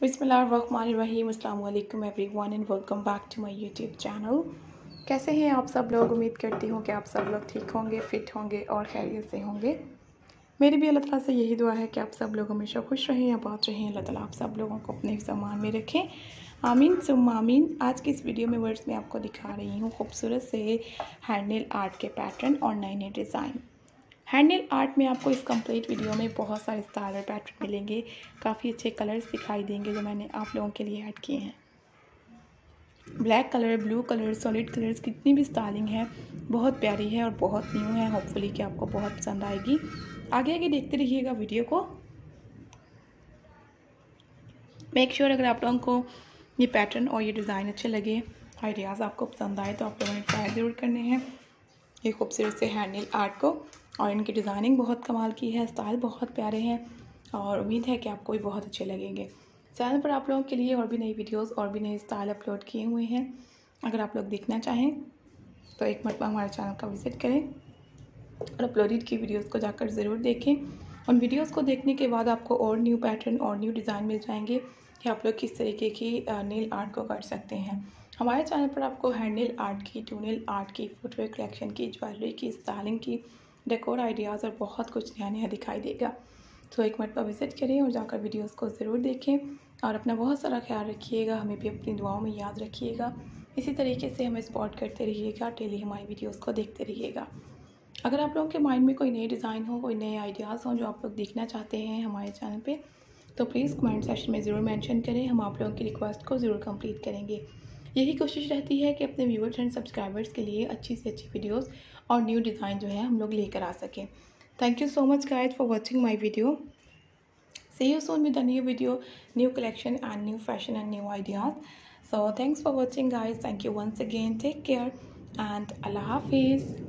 बिसमीम अल्लाम everyone and welcome back to my YouTube channel. कैसे हैं आप सब लोग? उम्मीद करती हूँ कि आप सब लोग ठीक होंगे, फिट होंगे और खैरियत से होंगे। मेरी भी अल्लाह ताला से यही दुआ है कि आप सब लोग हमेशा खुश रहें, आबाद रहें, अल्लाह ताला आप सब लोगों को अपने सामान में रखें। आमीन सुम आमीन। आज की इस वीडियो में वर्ड्स में आपको दिखा रही हूँ खूबसूरत से हैंडल आर्ट के पैटर्न और नए नए डिज़ाइन हैंडल आर्ट में आपको इस कंप्लीट वीडियो में बहुत सारे स्टार और पैटर्न मिलेंगे। काफ़ी अच्छे कलर्स दिखाई देंगे जो मैंने आप लोगों के लिए ऐड किए हैं। Black colour blue colour solid colours कितनी भी स्टाइलिंग है, बहुत प्यारी है और बहुत न्यू है। होपफुली कि आपको बहुत पसंद आएगी। आगे आगे देखते रहिएगा वीडियो को। मेक श्योर sure अगर आप लोगों को ये पैटर्न और ये डिज़ाइन अच्छे लगे आइडियाज़ आपको पसंद आए तो आप लोगों ने ट्राई ज़रूर करने हैं। ये खूबसूरत से हैंडल आर्ट को। और इनकी डिज़ाइनिंग बहुत कमाल की है, स्टाइल बहुत प्यारे हैं और उम्मीद है कि आपको भी बहुत अच्छे लगेंगे। चैनल पर आप लोगों के लिए और भी नई वीडियोस और भी नए स्टाइल अपलोड किए हुए हैं। अगर आप लोग देखना चाहें तो एक मरतबा हमारे चैनल का विज़िट करें और अपलोडेड की वीडियोस को जाकर ज़रूर देखें। उन वीडियोस को देखने के बाद आपको और न्यू पैटर्न और न्यू डिज़ाइन मिल जाएँगे कि आप लोग किस तरीके की नील आर्ट को कर सकते हैं। हमारे चैनल पर आपको हैंडल आर्ट की टूनल आर्ट की, फुटवेयर कलेक्शन की, ज्वेलरी की, स्टाइलिंग की डेकोर आइडियाज़ और बहुत कुछ नया नया दिखाई देगा। तो एक मरतबा विज़िट करें और जाकर वीडियोस को ज़रूर देखें। और अपना बहुत सारा ख्याल रखिएगा, हमें भी अपनी दुआओं में याद रखिएगा। इसी तरीके से हमें स्पॉट करते रहिएगा डेली हमारी वीडियोस को देखते रहिएगा। अगर आप लोगों के माइंड में कोई नए डिज़ाइन हो, कोई नए आइडियाज़ हों जो आप लोग देखना चाहते हैं हमारे चैनल पे तो प्लीज़ कमेंट सेक्शन में ज़रूर मेंशन करें। हम आप लोगों की रिक्वेस्ट को ज़रूर कंप्लीट करेंगे। यही कोशिश रहती है कि अपने व्यूअर्स एंड सब्सक्राइबर्स के लिए अच्छी से अच्छी वीडियोस और न्यू डिज़ाइन जो है हम लोग लेकर आ सकें। Thank you so much guys for watching my video see you soon with a new video new collection and new fashion and new ideas so thanks for watching guys. Thank you once again take care and Allah hafiz.